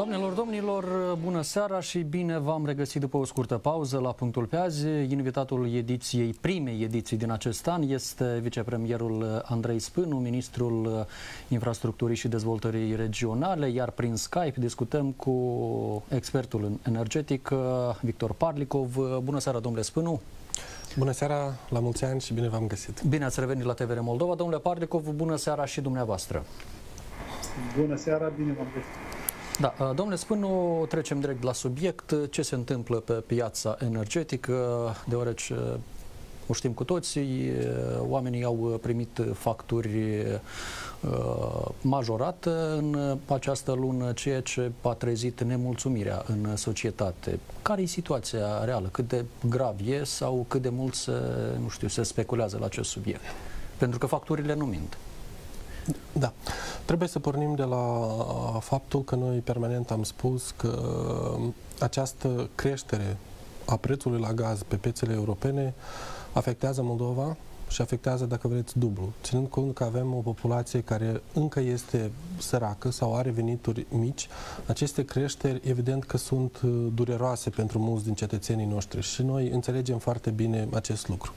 Doamnelor, domnilor, bună seara și bine v-am regăsit după o scurtă pauză la punctul pe azi. Invitatul ediției, primei ediții din acest an este vicepremierul Andrei Spânu, ministrul infrastructurii și dezvoltării regionale, iar prin Skype discutăm cu expertul energetic Victor Parlicov. Bună seara, domnule Spânu! Bună seara, la mulți ani și bine v-am găsit! Bine ați revenit la TVR Moldova. Domnule Parlicov, bună seara și dumneavoastră! Bună seara, bine v-am găsit! Da, uh, domnule, spun, trecem direct la subiect. Ce se întâmplă pe piața energetică, deoarece o știm cu toții, uh, oamenii au primit facturi uh, majorate în această lună, ceea ce a trezit nemulțumirea în societate. Care e situația reală? Cât de grav e sau cât de mult se, nu știu, se speculează la acest subiect? Pentru că facturile nu mint. Da. Trebuie să pornim de la faptul că noi permanent am spus că această creștere a prețului la gaz pe piețele europene afectează Moldova și afectează, dacă vreți, dublu. Ținând cont că avem o populație care încă este săracă sau are venituri mici, aceste creșteri, evident că sunt uh, dureroase pentru mulți din cetățenii noștri și noi înțelegem foarte bine acest lucru.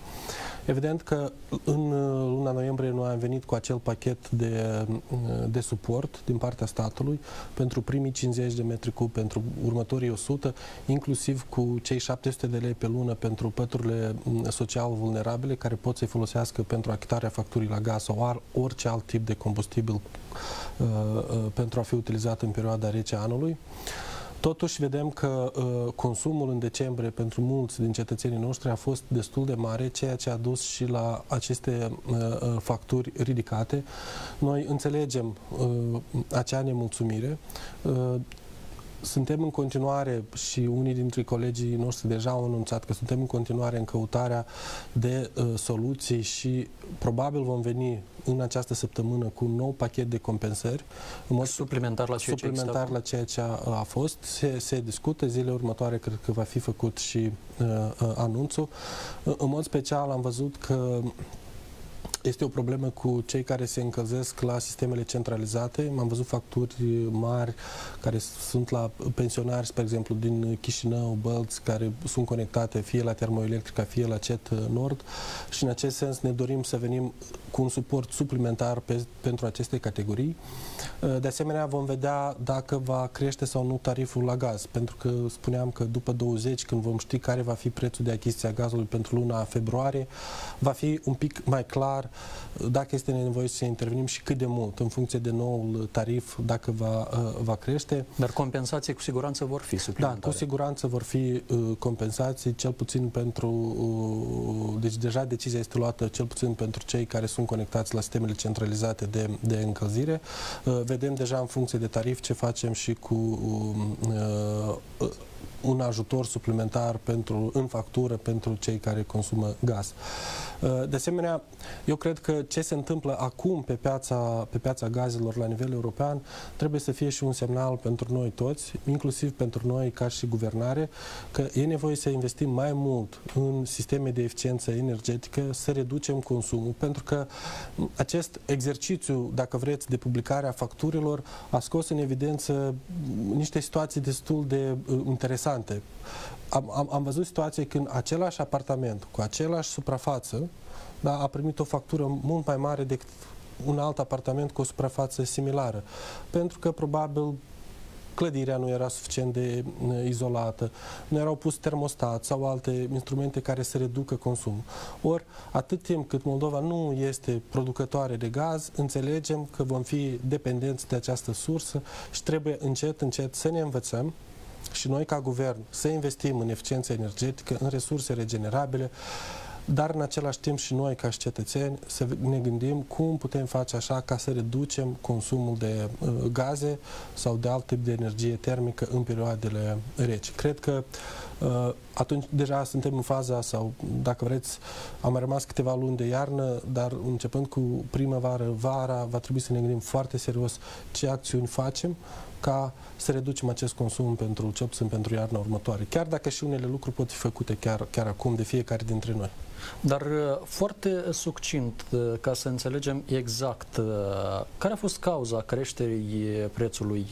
Evident că în uh, luna noiembrie noi am venit cu acel pachet de, uh, de suport din partea statului pentru primii 50 de metri cub, pentru următorii 100, inclusiv cu cei 700 de lei pe lună pentru păturile mm, social vulnerabile care pot să-i folosească pentru achitarea facturii la gaz sau orice alt tip de combustibil uh, uh, pentru a fi utilizat în perioada rece anului. Uh, Totuși vedem că uh, consumul în decembrie pentru mulți din cetățenii noștri a fost destul de mare, ceea ce a dus și la aceste uh, uh facturi ridicate. Noi înțelegem uh, acea nemulțumire. Uh, suntem în continuare și unii dintre colegii noștri deja au anunțat că suntem în continuare în căutarea de uh, soluții și probabil vom veni în această săptămână cu un nou pachet de compensări în mod suplimentar la ceea suplimentar ce, la ceea ce a, a fost. Se, se discută zilele următoare, cred că va fi făcut și uh, uh, anunțul. Uh, în mod special am văzut că este o problemă cu cei care se încălzesc la sistemele centralizate. M-am văzut facturi mari care sunt la pensionari, spre exemplu, din Chișinău, Bălți, care sunt conectate fie la termoelectrica, fie la CET Nord și în acest sens ne dorim să venim cu un suport suplimentar pe, pentru aceste categorii. De asemenea, vom vedea dacă va crește sau nu tariful la gaz, pentru că spuneam că după 20, când vom ști care va fi prețul de achiziție a gazului pentru luna februarie, va fi un pic mai clar dacă este nevoie să intervenim și cât de mult, în funcție de noul tarif, dacă va, uh, va crește. Dar compensații cu siguranță vor fi suplimentare. Da, cu siguranță vor fi uh, compensații, cel puțin pentru, uh, deci deja decizia este luată cel puțin pentru cei care sunt conectați la sistemele centralizate de, de încălzire. Vedem deja în funcție de tarif ce facem și cu un ajutor suplimentar pentru, în factură pentru cei care consumă gaz. Uh, de asemenea, eu cred că ce se întâmplă acum pe piața, pe piața gazelor la nivel european trebuie să fie și un semnal pentru noi toți, inclusiv pentru noi ca și guvernare, că e nevoie să investim mai mult în sisteme de eficiență energetică, să reducem consumul, pentru că acest exercițiu, dacă vreți, de publicare a facturilor a scos în evidență niște situații destul de uh, interesante am, am, am văzut situații când același apartament cu același suprafață da, a primit o factură mult mai mare decât un alt apartament cu o suprafață similară. Pentru că probabil clădirea nu era suficient de izolată, nu erau pus termostat sau alte instrumente care să reducă consumul. Ori, atât timp cât Moldova nu este producătoare de gaz, înțelegem că vom fi dependenți de această sursă și trebuie încet, încet să ne învățăm și noi ca guvern să investim în eficiență energetică, în resurse regenerabile, dar în același timp și noi ca și cetățeni să ne gândim cum putem face așa ca să reducem consumul de uh, gaze sau de alt tip de energie termică în perioadele reci. Cred că atunci deja suntem în faza sau, dacă vreți, am mai rămas câteva luni de iarnă, dar începând cu primăvară, vara, va trebui să ne gândim foarte serios ce acțiuni facem ca să reducem acest consum pentru, cel puțin pentru iarna următoare. Chiar dacă și unele lucruri pot fi făcute chiar, chiar acum de fiecare dintre noi. Dar uh, foarte succint, uh, ca să înțelegem exact uh, care a fost cauza creșterii prețului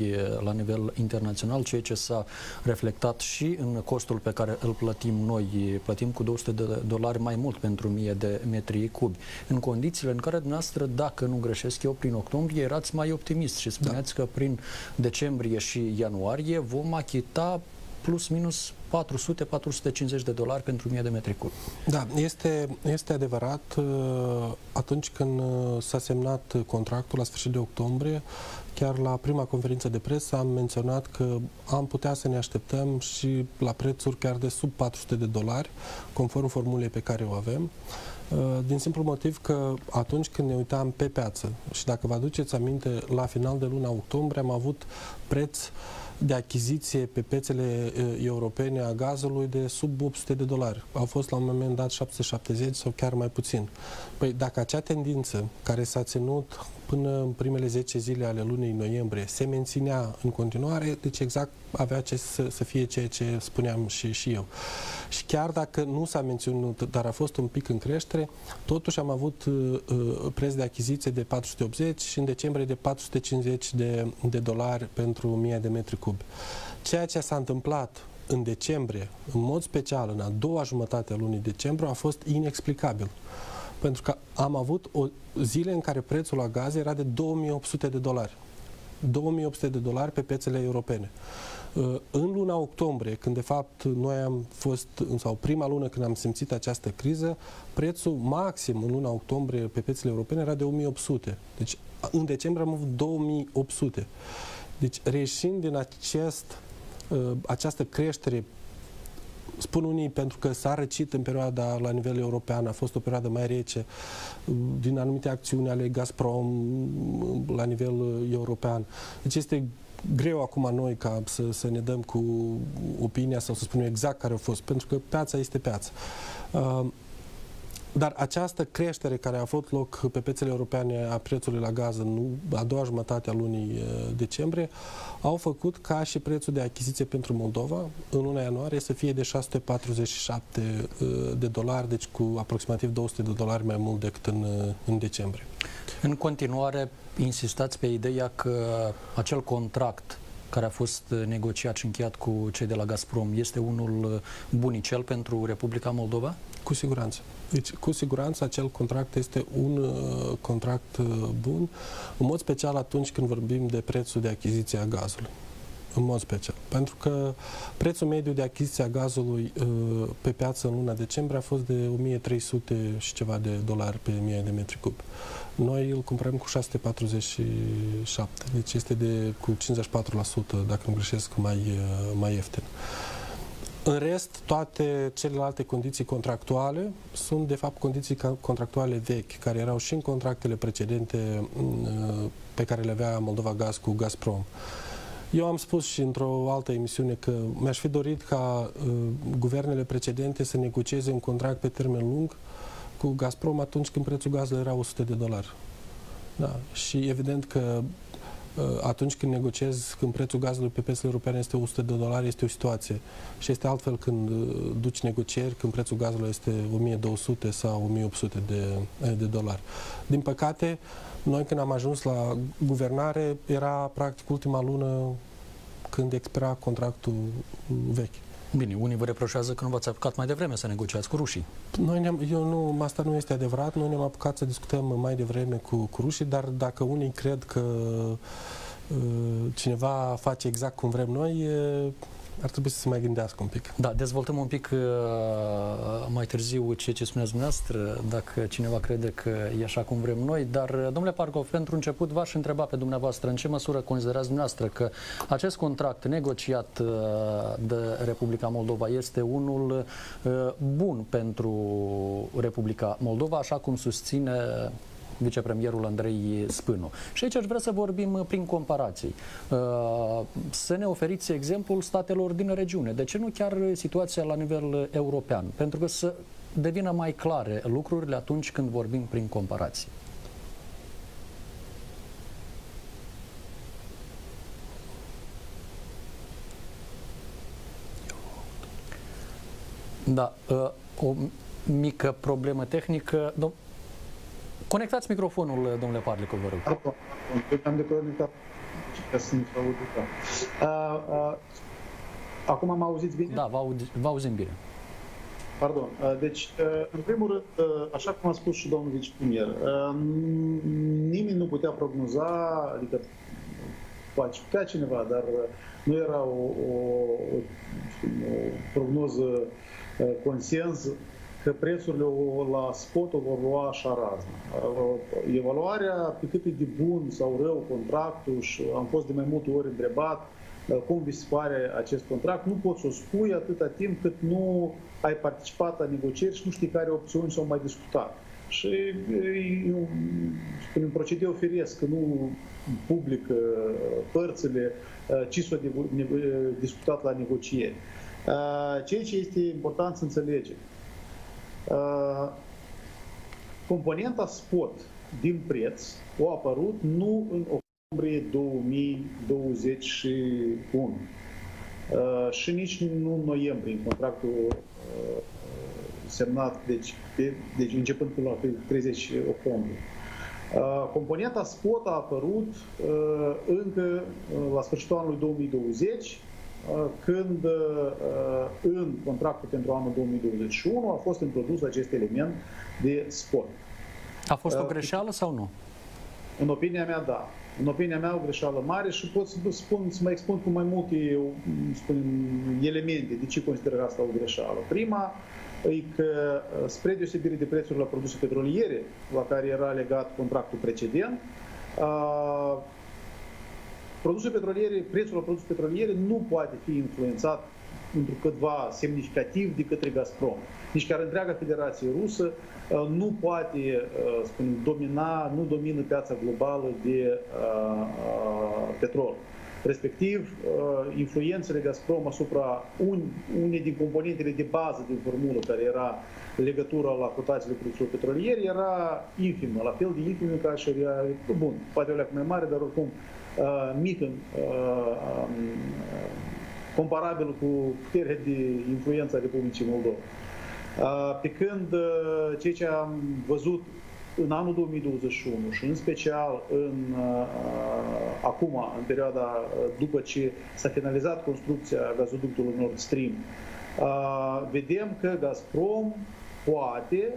la nivel internațional, ceea ce s-a reflectat și în costul pe care îl plătim noi. Plătim cu 200 de dolari mai mult pentru 1000 de metri cubi. În condițiile în care dumneavoastră, dacă nu greșesc eu, prin octombrie erați mai optimist și spuneați da. că prin decembrie și ianuarie vom achita plus minus 400-450 de dolari pentru 1000 de metri cub. Da, este, este adevărat. Uh, atunci când uh, s-a semnat contractul la sfârșit de octombrie, chiar la prima conferință de presă am menționat că am putea să ne așteptăm și la prețuri chiar de sub 400 de dolari, conform formulei pe care o avem uh, din simplu motiv că atunci când ne uitam pe piață și dacă vă aduceți aminte, la final de luna octombrie am avut preț uh, de achiziție pe pețele europene a gazului de sub 800 de dolari. Au fost la un moment dat 770 sau chiar mai puțin. Păi dacă acea tendință care s-a ținut până în primele 10 zile ale lunii noiembrie se menținea în continuare, deci exact avea ce să, să fie ceea ce spuneam și, și eu. Și chiar dacă nu s-a menționat, dar a fost un pic în creștere, totuși am avut uh, uh preț de achiziție de 480 și în decembrie de 450 de, de dolari pentru 1000 de metri cubi. Ceea ce s-a întâmplat în decembrie, în mod special în a doua jumătate a lunii decembrie, a fost inexplicabil. Pentru că am avut o zile în care prețul la gaze era de 2800 de dolari. 2800 de dolari pe piețele europene. Uh, în luna octombrie, când de fapt noi am fost, sau prima lună când am simțit această criză, prețul maxim în luna octombrie pe piețele europene era de 1800. Deci în decembrie am avut 2800. Deci reșind din acest, uh, această creștere spun unii pentru că s-a răcit în perioada la nivel european, a fost o perioadă mai rece din anumite acțiuni ale Gazprom la nivel european. Deci este greu acum noi ca să, să ne dăm cu opinia sau să spunem exact care a fost, pentru că piața este piață. Uh, dar această creștere care a avut loc pe piețele europene a prețului la gaz în a doua jumătate a lunii decembrie au făcut ca și prețul de achiziție pentru Moldova în luna ianuarie să fie de 647 de dolari, deci cu aproximativ 200 de dolari mai mult decât în, în decembrie. În continuare, insistați pe ideea că acel contract care a fost negociat și încheiat cu cei de la Gazprom este unul bunicel pentru Republica Moldova? Cu siguranță. Deci, cu siguranță, acel contract este un uh, contract uh, bun, în mod special atunci când vorbim de prețul de achiziție a gazului. În mod special. Pentru că prețul mediu de achiziție a gazului uh, pe piață în luna decembrie a fost de 1300 și ceva de dolari pe 1000 de metri cub. Noi îl cumpărăm cu 647, deci este de cu 54%, dacă nu greșesc, mai, uh, mai ieftin. Uh, în rest, toate celelalte condiții contractuale sunt, de fapt, condiții contractuale vechi, care erau și în contractele precedente mm, pe care le avea Moldova Gaz cu Gazprom. Eu am spus și într-o altă emisiune că mi-aș fi dorit ca uh, guvernele precedente să negocieze un contract pe termen lung cu Gazprom atunci când prețul gazului era 100 de dolari. Da. Și evident că Uh, atunci când negociezi, când prețul gazului pe piețele europene este 100 de dolari, este o situație. Și este altfel când uh, duci negocieri, când prețul gazului este 1200 sau 1800 de, uh, de dolari. Din păcate, noi când am ajuns la guvernare, era practic ultima lună când expira contractul vechi. Bine, unii vă reproșează că nu v-ați apucat mai devreme să negociați cu rușii. Noi ne-am, eu nu, asta nu este adevărat, noi ne-am apucat să discutăm mai devreme cu, cu rușii, dar dacă unii cred că uh, cineva face exact cum vrem noi, uh, ar trebui să se mai gândească un pic. Da, dezvoltăm un pic uh, mai târziu ceea ce spuneați dumneavoastră, dacă cineva crede că e așa cum vrem noi, dar, uh, domnule Parcov, pentru început v-aș întreba pe dumneavoastră în ce măsură considerați dumneavoastră că acest contract negociat uh, de Republica Moldova este unul uh, bun pentru Republica Moldova, așa cum susține vicepremierul Andrei Spânu. Și aici aș vrea să vorbim prin comparații. Să ne oferiți exemplul statelor din regiune. De ce nu chiar situația la nivel european? Pentru că să devină mai clare lucrurile atunci când vorbim prin comparații. Da, ă, o mică problemă tehnică. Dom- Conectați microfonul, domnule Parlicu, vă rog. Am de conectat ca să nu Acum am auzit bine? Da, vă, aud- vă auzim bine. Pardon. Deci, în primul rând, așa cum a spus și domnul vicepremier, nimeni nu putea prognoza, adică poate putea cineva, dar nu era o, o, o, o prognoză consens că prețurile la spot vor lua așa razna. Evaluarea pe cât e de bun sau rău contractul și am fost de mai multe ori întrebat cum vi se pare acest contract, nu poți să o spui atâta timp cât nu ai participat la negocieri și nu știi care opțiuni s-au mai discutat. Și e un, un procedeu firesc, că nu publică părțile ce s-au discutat la negocieri. Ceea ce este important să înțelegem. Componenta spot din preț a apărut nu în octombrie 2021 și nici nu în noiembrie, în contractul semnat, deci, de, deci începând cu la 30 octombrie. Componenta spot a apărut încă la sfârșitul anului 2020 când în contractul pentru anul 2021 a fost introdus acest element de sport. A fost o greșeală sau nu? În opinia mea, da. În opinia mea, o greșeală mare și pot să, spun, să mă expun cu mai multe spun, elemente de ce consider asta o greșeală. Prima e că, spre deosebire de prețurile la produse petroliere, la care era legat contractul precedent, produse petroliere, prețul la produse petroliere nu poate fi influențat într câtva semnificativ de către Gazprom. Nici chiar întreaga Federație Rusă uh, nu poate, uh, spun, domina, nu domină piața globală de uh, petrol. Respectiv, influențele Gazprom asupra un, unei din componentele de bază din formulă, care era legătura la cotațiile produselor petroliere, era infimă, la fel de infimă ca și, bun, poate o leacă mai mare, dar oricum Uh, mică, uh, um, comparabil cu puterea de influență a Republicii Moldova. Uh, pe când ceea ce am văzut în anul 2021 și în special în, acum, în perioada după ce s-a finalizat construcția gazoductului Nord Stream, vedem că Gazprom poate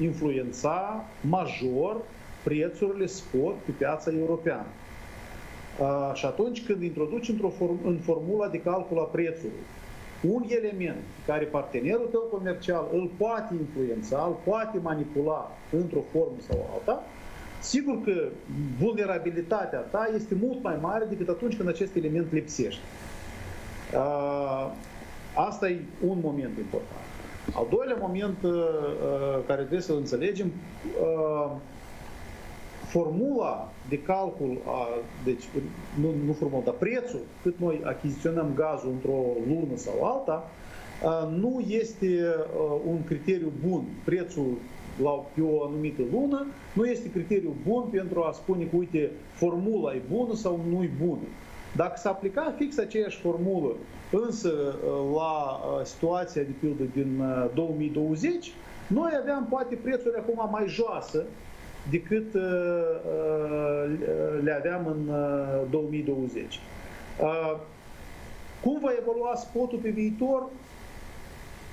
influența major prețurile spot pe piața europeană. Și atunci când introduci într-o form, în formula de calcul a prețului un element care partenerul tău comercial îl poate influența, îl poate manipula într-o formă sau alta, sigur că vulnerabilitatea ta este mult mai mare decât atunci când acest element lipsește. Asta e un moment important. Al doilea moment care trebuie să înțelegem, formula de calcul, a, deci nu, nu formula, dar prețul, cât noi achiziționăm gazul într-o lună sau alta, nu este un criteriu bun. Prețul la pe o anumită lună nu este criteriu bun pentru a spune că, uite, formula e bună sau nu e bună. Dacă s-a aplica fix aceeași formulă, însă la situația, de pildă, din 2020, noi aveam poate prețuri acum mai joasă decât uh, uh, le aveam în 2020. Uh, cum va evolua spotul pe viitor?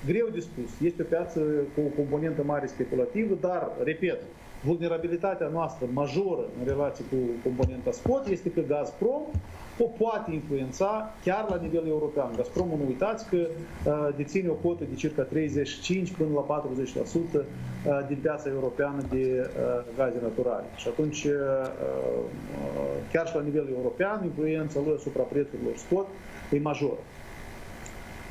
Greu de spus. Este o piață cu o componentă mare speculativă, dar, repet, vulnerabilitatea noastră majoră în relație cu componenta spot este că Gazprom o poate influența chiar la nivel european. Gazprom, nu uitați că uh, deține o cotă de circa 35 până la 40% uh, din piața europeană de uh, gaze naturale. Și atunci, chiar și la nivel european, influența lui asupra prețurilor spot e majoră.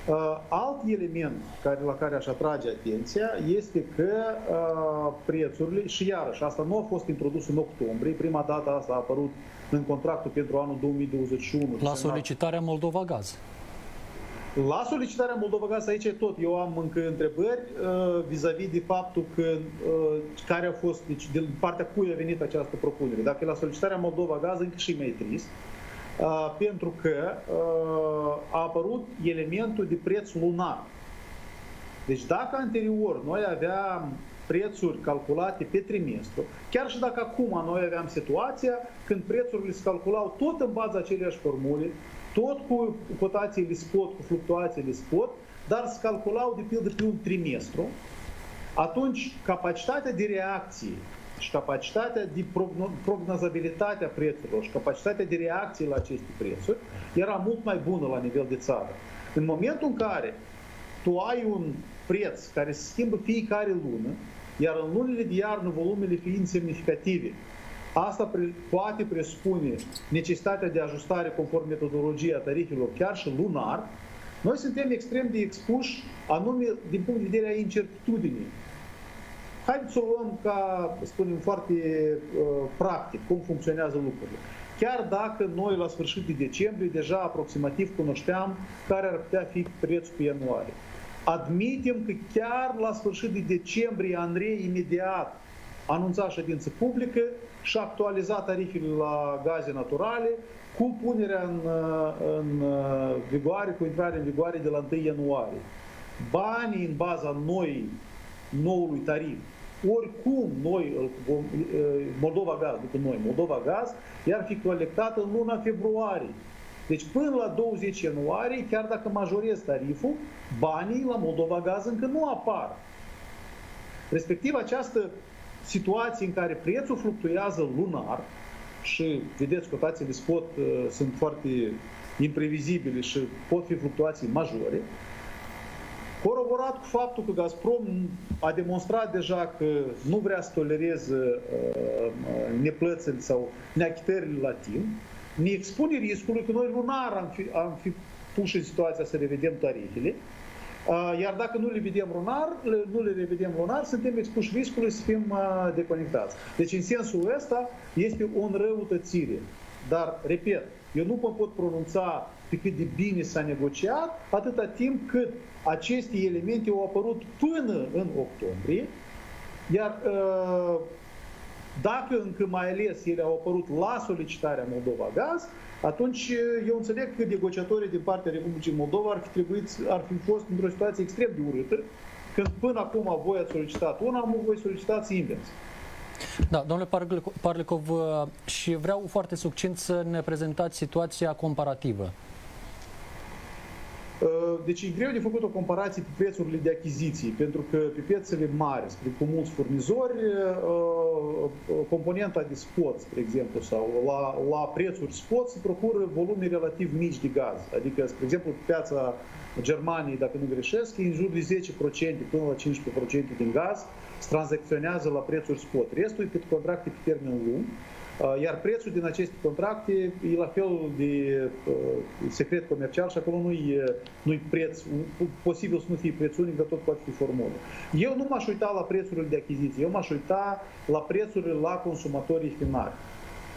Uh, alt element care, la care aș atrage atenția este că uh, prețurile, și iarăși, asta nu a fost introdus în octombrie, prima dată asta a apărut în contractul pentru anul 2021. La solicitarea Moldova Gaz. La solicitarea Moldova Gaz, aici e tot. Eu am încă întrebări uh, vis-a-vis de faptul că uh, care a fost, deci de partea cui a venit această propunere. Dacă e la solicitarea Moldova Gaz, încă și mai trist. Uh, pentru că uh, a apărut elementul de preț lunar. Deci dacă anterior noi aveam prețuri calculate pe trimestru, chiar și dacă acum noi aveam situația când prețurile se calculau tot în baza aceleași formule, tot cu cotațiile spot, cu fluctuațiile spot, dar se calculau de pildă pe un trimestru, atunci capacitatea de reacție și capacitatea de prognozabilitate a prețurilor și capacitatea de reacție la aceste prețuri era mult mai bună la nivel de țară. În momentul în care tu ai un preț care se schimbă fiecare lună, iar în lunile de iarnă volumele fiind semnificative, asta pre, poate presupune necesitatea de ajustare conform metodologiei a tarifelor chiar și lunar, noi suntem extrem de expuși anume din punct de vedere a incertitudinii Haideți să o luăm ca, spunem, foarte uh, practic, cum funcționează lucrurile. Chiar dacă noi la sfârșit de decembrie deja aproximativ cunoșteam care ar putea fi prețul pe ianuarie. Admitem că chiar la sfârșit de decembrie Andrei imediat anunța ședință publică și actualiza tarifele la gaze naturale cu punerea în, uh, în uh, vigoare, cu intrarea în vigoare de la 1 ianuarie. Banii în baza noi, noului tarif oricum noi, Moldova Gaz, după noi, Moldova Gaz, i-ar fi colectat în luna februarie. Deci până la 20 ianuarie, chiar dacă majorez tariful, banii la Moldova Gaz încă nu apar. Respectiv această situație în care prețul fluctuează lunar și, vedeți, cotațiile spot uh, sunt foarte imprevizibile și pot fi fluctuații majore, Coroborat cu faptul că Gazprom a demonstrat deja că nu vrea să tolereze uh, neplățile sau neachitările la timp, ne expune riscului că noi lunar am fi, am fi puși în situația să revedem tarifele, uh, iar dacă nu le vedem lunar, nu le revedem lunar, suntem expuși riscului să fim uh, deconectați. Deci, în sensul ăsta, este o înrăutățire. Dar, repet, eu nu mă pot pronunța pe cât de bine s-a negociat, atâta timp cât aceste elemente au apărut până în octombrie, iar uh, dacă încă mai ales ele au apărut la solicitarea Moldova Gaz, atunci uh, eu înțeleg că negociatorii din partea Republicii Moldova ar fi, trebuit, ar fi fost într-o situație extrem de urâtă, când până acum voi ați solicitat una, am voi solicitați invers. Da, domnule Parlicov, uh, și vreau foarte succint să ne prezentați situația comparativă Uh, deci e greu de făcut o comparație pe prețurile de achiziții, pentru că pe piețele mari, spre cu mulți furnizori, uh, uh, componenta de spot, spre exemplu, sau la, la prețuri spot se procură volume relativ mici de gaz. Adică, spre exemplu, pe piața Germaniei, dacă nu greșesc, e în jur de 10% până la 15% din gaz se tranzacționează la prețuri spot. Restul e pe contracte pe termen lung Uh, iar prețul din aceste contracte e la fel de uh, secret comercial și acolo nu-i, nu preț, posibil să nu fie preț unic, dar tot poate fi formulă. Eu nu m-aș uita la prețurile de achiziție, eu m-aș uita la prețurile la consumatorii finali.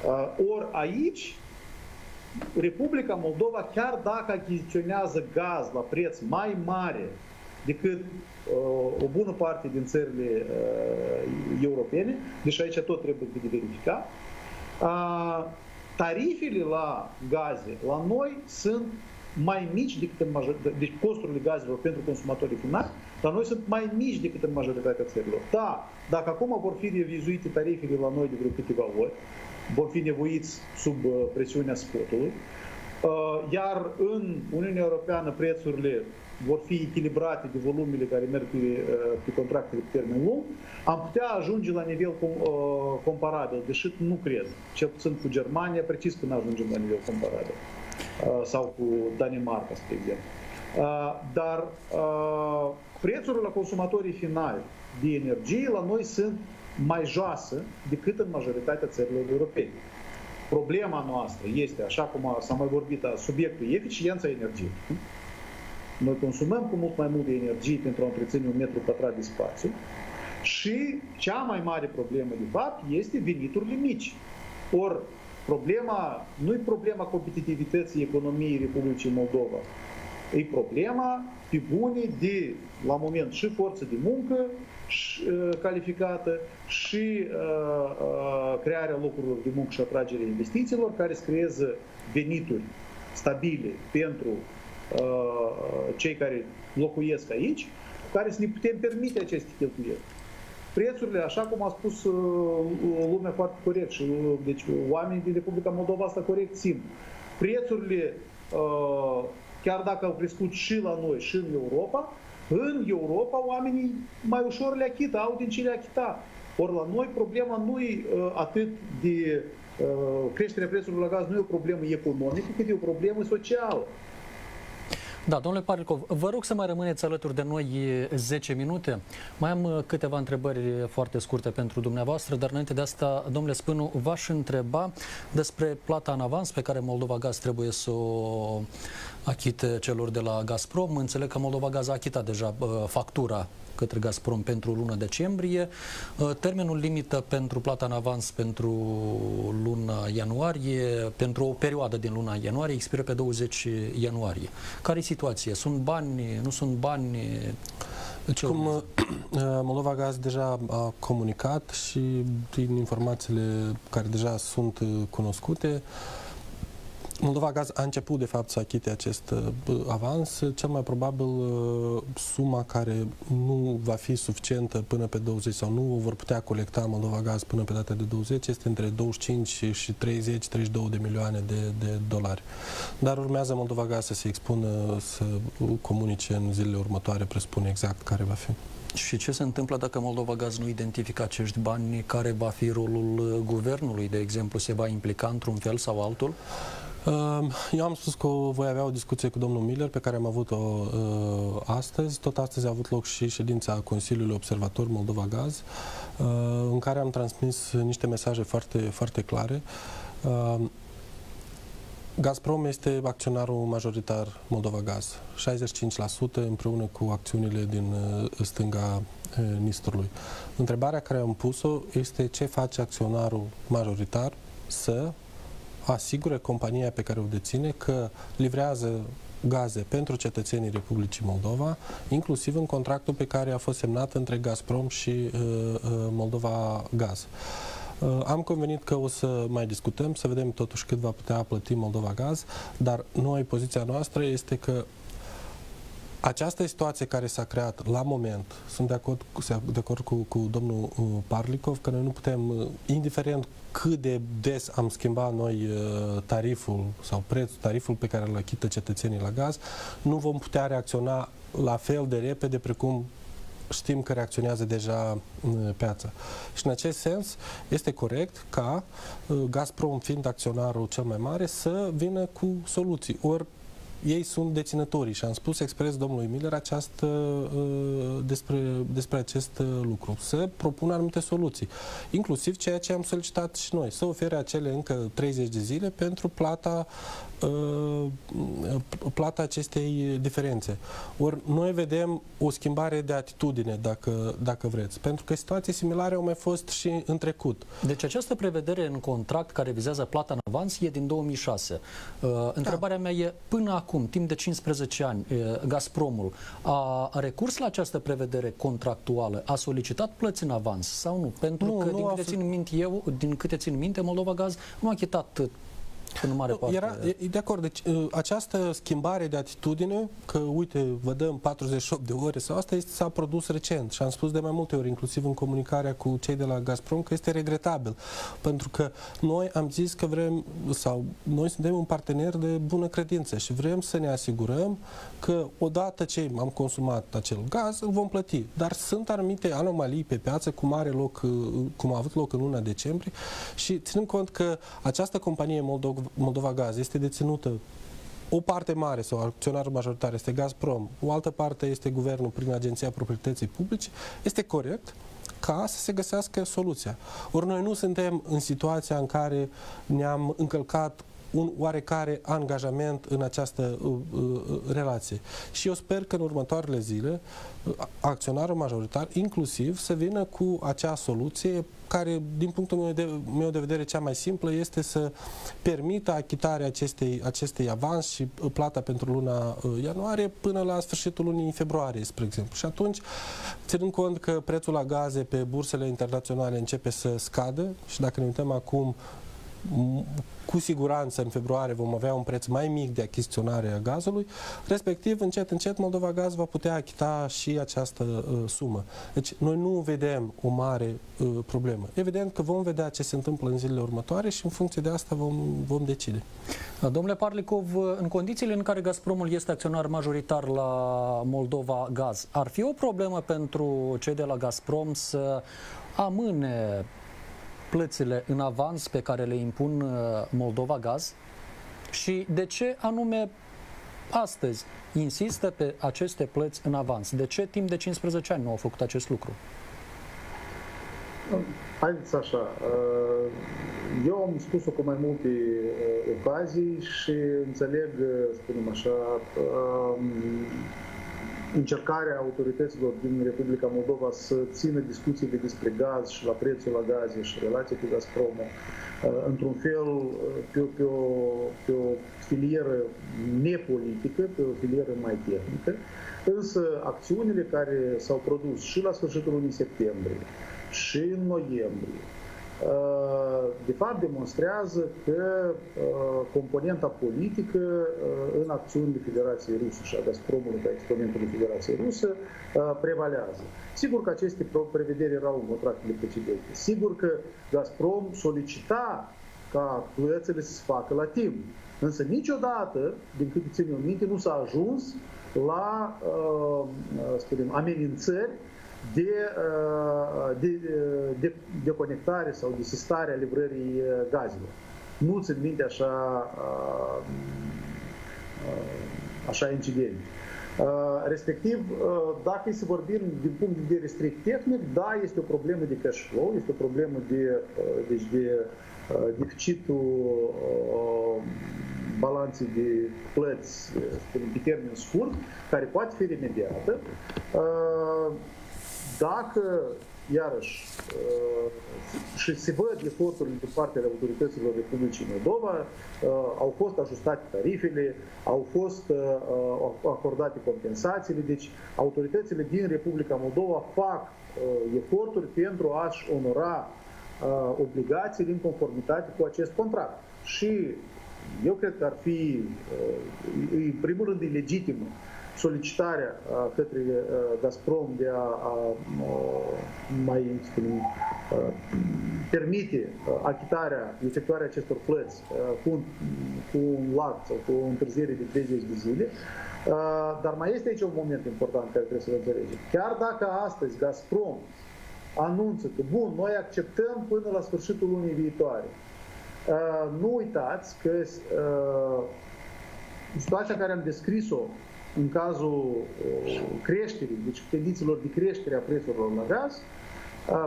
Uh, ori aici, Republica Moldova, chiar dacă achiziționează gaz la preț mai mare decât uh, o bună parte din țările uh, europene, deși aici tot trebuie de verificat, tarifele la gaze la noi sunt mai mici decât în majoritatea, deci costurile gazelor pentru consumatorii finali, la noi sunt mai mici decât în majoritatea țărilor. Da, dacă acum vor fi revizuite tarifele la noi de vreo câteva ori, vor fi nevoiți sub uh, presiunea spotului, uh, iar în Uniunea Europeană prețurile vor fi echilibrate de volumele care merg pe, uh, pe contractele pe termen lung, am putea ajunge la nivel uh, comparabil, deși nu cred, cel puțin cu Germania, precis când ajungem la nivel comparabil, uh, sau cu Danemarca, spre exemplu. Dar prețurile la consumatorii finali de energie la noi sunt mai joasă decât în majoritatea țărilor europene. Problema noastră este, așa cum s-a mai vorbit, subiectul eficiența energiei. Noi consumăm cu mult mai mult de energie pentru a întreține un metru pătrat de spațiu și cea mai mare problemă, de fapt, este veniturile mici. Ori problema, nu e problema competitivității economiei Republicii Moldova, e problema pe bune de, la moment, și forță de muncă și, uh, calificată și uh, uh, crearea locurilor de muncă și atragerea investițiilor care să creeze venituri stabile pentru uh, cei care locuiesc aici, cu care să ne putem permite aceste cheltuieli. Prețurile, așa cum a spus uh, lumea foarte corect și uh, deci oamenii din Republica Moldova asta corect simt, prețurile uh, chiar dacă au crescut și la noi și în Europa, în Europa oamenii mai ușor le achită, au din ce le achita. Ori la noi problema nu e uh, atât de uh, creșterea prețurilor la gaz, nu e o problemă economică, cât e o problemă socială. Da, domnule Paricov, vă rog să mai rămâneți alături de noi 10 minute. Mai am uh, câteva întrebări foarte scurte pentru dumneavoastră, dar înainte de asta, domnule Spânu, v-aș întreba despre plata în avans pe care Moldova Gaz trebuie să o achite celor de la Gazprom. Înțeleg că Moldova Gaz a achitat deja uh, factura către Gazprom pentru luna decembrie. Uh, termenul limită pentru plata în avans pentru luna ianuarie, pentru o perioadă din luna ianuarie, expiră pe 20 ianuarie. Care e situația? Sunt bani? Nu sunt bani? Deci, cum uh, Moldova Gaz deja a comunicat și prin informațiile care deja sunt cunoscute, Moldova Gaz a început, de fapt, să achite acest uh, avans. Cel mai probabil uh, suma care nu va fi suficientă până pe 20 sau nu o vor putea colecta Moldova Gaz până pe data de 20 este între 25 și 30-32 de milioane de, de dolari. Dar urmează Moldova Gaz să se expună, să comunice în zilele următoare, presupune exact care va fi. Și ce se întâmplă dacă Moldova Gaz nu identifică acești bani? Care va fi rolul uh, guvernului, de exemplu? Se va implica într-un fel sau altul? Eu am spus că voi avea o discuție cu domnul Miller pe care am avut-o uh, astăzi. Tot astăzi a avut loc și ședința Consiliului Observator Moldova Gaz, uh, în care am transmis niște mesaje foarte, foarte clare. Uh, Gazprom este acționarul majoritar Moldova Gaz, 65% împreună cu acțiunile din stânga Nistrului. Întrebarea care am pus-o este ce face acționarul majoritar să asigure compania pe care o deține că livrează gaze pentru cetățenii Republicii Moldova, inclusiv în contractul pe care a fost semnat între Gazprom și uh, uh, Moldova Gaz. Uh, am convenit că o să mai discutăm, să vedem totuși cât va putea plăti Moldova Gaz, dar noi, poziția noastră este că această situație care s-a creat la moment, sunt de acord cu, de acord cu, cu domnul uh, Parlikov, că noi nu putem, uh, indiferent cât de des am schimbat noi uh, tariful sau prețul, tariful pe care îl achită cetățenii la gaz, nu vom putea reacționa la fel de repede precum știm că reacționează deja piața. Și în acest sens este corect ca Gazprom, fiind acționarul cel mai mare, să vină cu soluții. Ori ei sunt deținătorii și am spus expres domnului Miller această, uh, despre, despre acest uh, lucru, să propună anumite soluții, inclusiv ceea ce am solicitat și noi, să ofere acele încă 30 de zile pentru plata Uh, plata acestei diferențe. Ori noi vedem o schimbare de atitudine, dacă, dacă vreți, pentru că situații similare au mai fost și în trecut. Deci această prevedere în contract care vizează plata în avans e din 2006. Uh, întrebarea da. mea e, până acum, timp de 15 ani, uh, Gazpromul a, a recurs la această prevedere contractuală, a solicitat plăți în avans sau nu? Pentru nu, că, nu din, câte țin minte eu, din câte țin minte, Moldova Gaz nu a achitat în mare parte. Era, e de acord. Deci, ă, această schimbare de atitudine, că uite, vă dăm 48 de ore sau asta este, s-a produs recent și am spus de mai multe ori, inclusiv în comunicarea cu cei de la Gazprom, că este regretabil. Pentru că noi am zis că vrem, sau noi suntem un partener de bună credință și vrem să ne asigurăm că odată ce am consumat acel gaz, îl vom plăti. Dar sunt anumite anomalii pe piață, cum are loc, ă, cum a avut loc în luna decembrie și ținând cont că această companie Moldova Moldova Gaz este deținută. O parte mare sau acționarul majoritar este Gazprom, o altă parte este guvernul prin Agenția Proprietății Publice, este corect ca să se găsească soluția. Ori noi nu suntem în situația în care ne-am încălcat un oarecare angajament în această uh, uh, relație. Și eu sper că în următoarele zile acționarul majoritar, inclusiv, să vină cu acea soluție care, din punctul meu de, meu de vedere, cea mai simplă este să permită achitarea acestei, acestei avans și plata pentru luna ianuarie până la sfârșitul lunii februarie, spre exemplu. Și atunci, ținând cont că prețul la gaze pe bursele internaționale începe să scadă și dacă ne uităm acum cu siguranță în februarie vom avea un preț mai mic de achiziționare a gazului, respectiv încet, încet Moldova Gaz va putea achita și această uh, sumă. Deci noi nu vedem o mare uh, problemă. Evident că vom vedea ce se întâmplă în zilele următoare și în funcție de asta vom, vom decide. Domnule Parlicov, în condițiile în care Gazpromul este acționar majoritar la Moldova Gaz, ar fi o problemă pentru cei de la Gazprom să amâne plățile în avans pe care le impun uh, Moldova Gaz și de ce anume astăzi insistă pe aceste plăți în avans? De ce timp de 15 ani nu au făcut acest lucru? Haideți așa, uh, eu am spus-o cu mai multe uh, ocazii și înțeleg, spunem așa, încercarea autorităților din Republica Moldova să țină discuțiile despre gaz și la prețul la gaze și relația cu Gazprom uh, într-un fel uh, pe, pe, o, pe o filieră nepolitică, pe o filieră mai tehnică, însă acțiunile care s-au produs și la sfârșitul lunii septembrie și în noiembrie, de fapt demonstrează că componenta politică în acțiunile Federației Ruse și a Gazpromului ca exponentului Federației Rusă prevalează. Sigur că aceste prevederi erau în contractele precedente. Sigur că Gazprom solicita ca plățile să se facă la timp. Însă niciodată, din câte țin eu minte, nu s-a ajuns la, spunem, amenințări de, uh, de, de, de conectare sau de sistare a livrării uh, gazelor. Nu țin minte așa, uh, așa incidente. Respectiv, dacă e să vorbim din punct de vedere strict tehnic, da, este o problemă de cash flow, este o problemă de, deci de deficitul balanței de plăți pe termen scurt, care poate fi remediată dacă, iarăși, uh, și se văd eforturile din partea autorităților Republicii Moldova, uh, au fost ajustate tarifele, au fost uh, acordate compensațiile, deci autoritățile din Republica Moldova fac eforturi pentru a-și onora obligațiile în conformitate cu acest contract. Și eu cred că ar fi, în primul rând, ilegitimă solicitarea către Gazprom de a, a mai spunem, permite achitarea, efectuarea acestor plăți cu, cu un lag sau cu o întârziere de 30 de zile. Dar mai este aici un moment important care trebuie să-l înțelegem. Chiar dacă astăzi Gazprom anunță că, bun, noi acceptăm până la sfârșitul lunii viitoare, nu uitați că situația care am descris-o în cazul creșterii, deci condițiilor de creștere a prețurilor la gaz,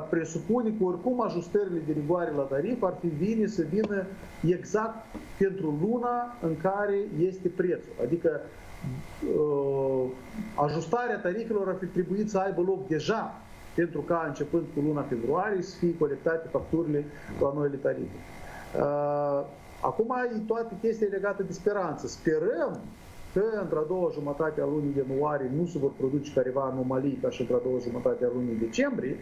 presupune că oricum ajustările de rigoare la tarif ar fi bine să vină exact pentru luna în care este prețul. Adică ajustarea tarifelor ar fi trebuit să aibă loc deja pentru ca începând cu luna februarie să fie colectate facturile la noile tarife. Acum e toate chestia legată de speranță. Sperăm că într-a doua jumătate a lunii ianuarie nu se vor produce careva anomalii ca și într-a doua jumătate a lunii decembrie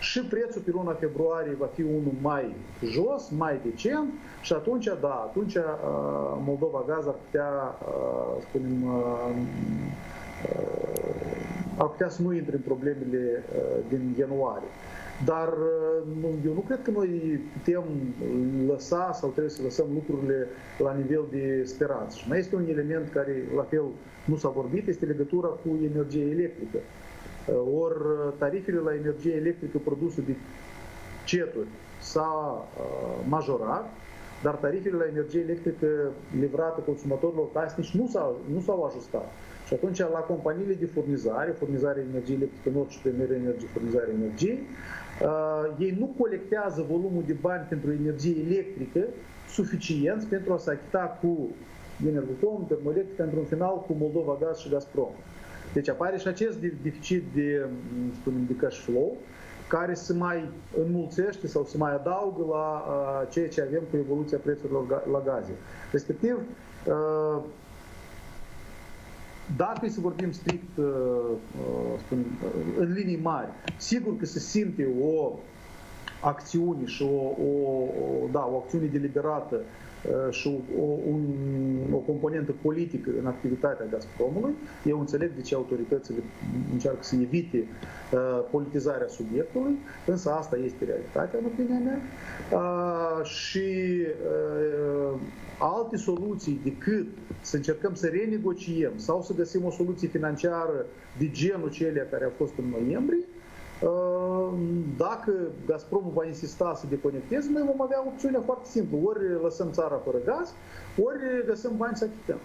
și prețul pe luna februarie va fi unul mai jos, mai decent și atunci, da, atunci Moldova Gaz ar putea, spunem, ar putea să nu intre în problemele din ianuarie. Dar uh, eu nu cred că noi putem lăsa sau trebuie să lăsăm lucrurile la nivel de speranță. Și mai este un element care, la fel, nu s-a vorbit, este legătura cu energie electrică. Uh, ori uh, tarifele la energie electrică produsă de ceturi s-a majorat, dar tarifele la energie electrică livrată consumatorilor casnici nu s-au, nu s-au ajustat. Și atunci la companiile de furnizare, furnizare energiei electrică în orice primire energie, furnizare energiei, ei nu colectează volumul de bani pentru energie electrică suficient pentru a se achita cu Energotom, Termoelectric, pentru un final cu Moldova Gaz și Gazprom. Deci apare și acest deficit de, spunem, de cash flow, care se mai înmulțește sau se mai adaugă la uh, ceea ce avem cu evoluția prețurilor la gaze. Respectiv, uh, dacă să vorbim strict uh, spunem, în linii mari, sigur că se simte o acțiune și o, o, o, da, o acțiune deliberată Uh, și o, un, o componentă politică în activitatea Gazpromului. Eu înțeleg de ce autoritățile încearcă să evite uh, politizarea subiectului, însă asta este realitatea, în opinia mea. Uh, și uh, alte soluții decât să încercăm să renegociem sau să găsim o soluție financiară de genul celea care a fost în noiembrie, Ehm, dacă Gazpromul va insista să deconecteze, noi vom avea opțiunea foarte simplă. Ori lăsăm țara fără gaz, ori găsim bani să achităm.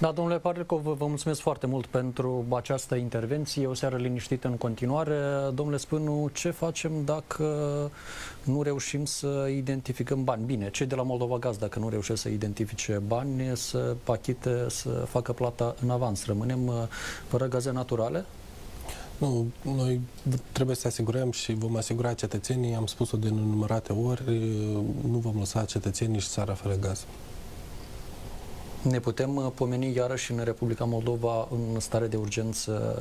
Da, domnule Parlicov, vă mulțumesc foarte mult pentru această intervenție. O seară liniștită în continuare. Domnule Spânu, ce facem dacă nu reușim să identificăm bani? Bine, cei de la Moldova Gaz, dacă nu reușesc să identifice bani, să pachite, să facă plata în avans. Rămânem uh, fără gaze naturale? Nu, noi trebuie să asigurăm și vom asigura cetățenii, am spus-o de nenumărate ori, nu vom lăsa cetățenii și țara fără gaz. Ne putem uh, pomeni iarăși în Republica Moldova în stare de urgență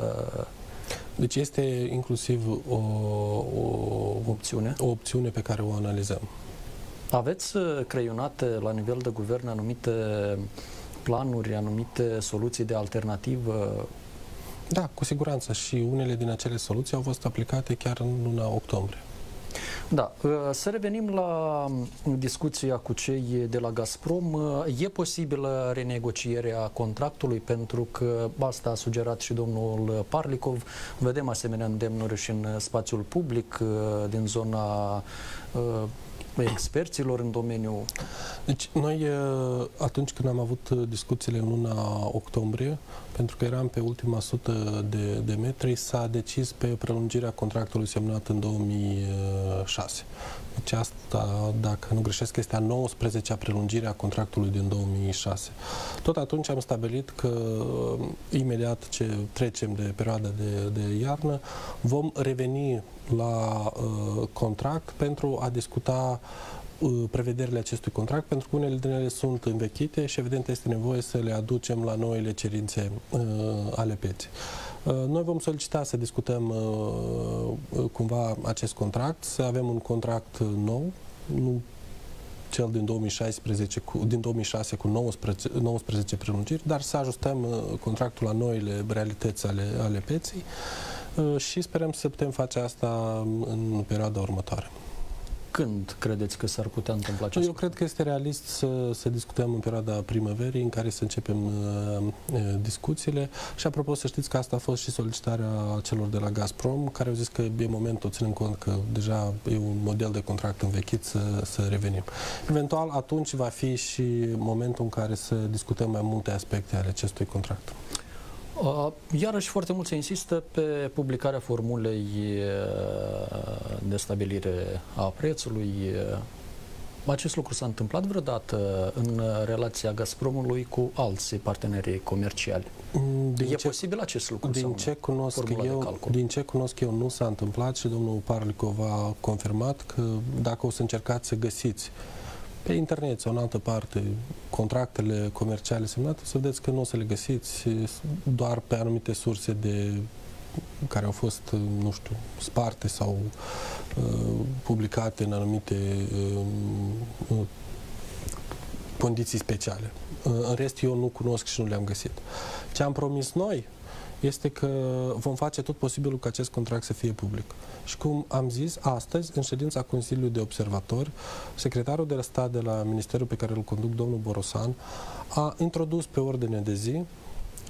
deci este inclusiv o, o, opțiune? o opțiune pe care o analizăm. Aveți uh, creionate la nivel de guvern anumite planuri, anumite soluții de alternativă da, cu siguranță și unele din acele soluții au fost aplicate chiar în luna octombrie. Da, uh, să revenim la um, discuția cu cei de la Gazprom. Uh, e posibilă renegocierea contractului pentru că asta a sugerat și domnul Parlikov. Vedem asemenea îndemnuri și în spațiul public uh, din zona experților în domeniu? Deci, noi, atunci când am avut discuțiile în luna octombrie, pentru că eram pe ultima sută de, de metri, s-a decis pe prelungirea contractului semnat în 2006. Deci asta, dacă nu greșesc, este a 19-a prelungire a contractului din 2006. Tot atunci am stabilit că imediat ce trecem de perioada de, de iarnă, vom reveni la uh, contract pentru a discuta uh, prevederile acestui contract, pentru că unele din ele sunt învechite și evident este nevoie să le aducem la noile cerințe uh, ale pieței. Uh, noi vom solicita să discutăm uh, cumva acest contract, să avem un contract nou, nu cel din 2016 cu, din 2006 cu 19, 19 prelungiri, dar să ajustăm uh, contractul la noile realități ale, ale pieței și sperăm să putem face asta în perioada următoare. Când credeți că s-ar putea întâmpla acest Eu cred că este realist să, să discutăm în perioada primăverii, în care să începem uh, uh, discuțiile. Și apropo, să știți că asta a fost și solicitarea celor de la Gazprom, care au zis că e momentul, ținând cont că deja e un model de contract învechit, să, să revenim. Eventual, atunci va fi și momentul în care să discutăm mai multe aspecte ale acestui contract. Uh, iarăși foarte mult se insistă pe publicarea formulei uh, de stabilire a prețului. Uh, acest lucru s-a întâmplat vreodată în relația Gazpromului cu alți parteneri comerciali? Mm, din e ce, posibil acest lucru? Din ce, cunosc eu, din ce cunosc eu nu s-a întâmplat și domnul Parlicov a confirmat că dacă o să încercați să găsiți pe internet sau în altă parte contractele comerciale semnate, să vedeți că nu o să le găsiți doar pe anumite surse de care au fost, nu știu, sparte sau uh, publicate în anumite uh, condiții speciale. Uh, în rest, eu nu cunosc și nu le-am găsit. Ce am promis noi este că vom face tot posibilul ca acest contract să fie public. Și cum am zis, astăzi, în ședința Consiliului de Observatori, secretarul de stat de la Ministerul pe care îl conduc, domnul Borosan, a introdus pe ordine de zi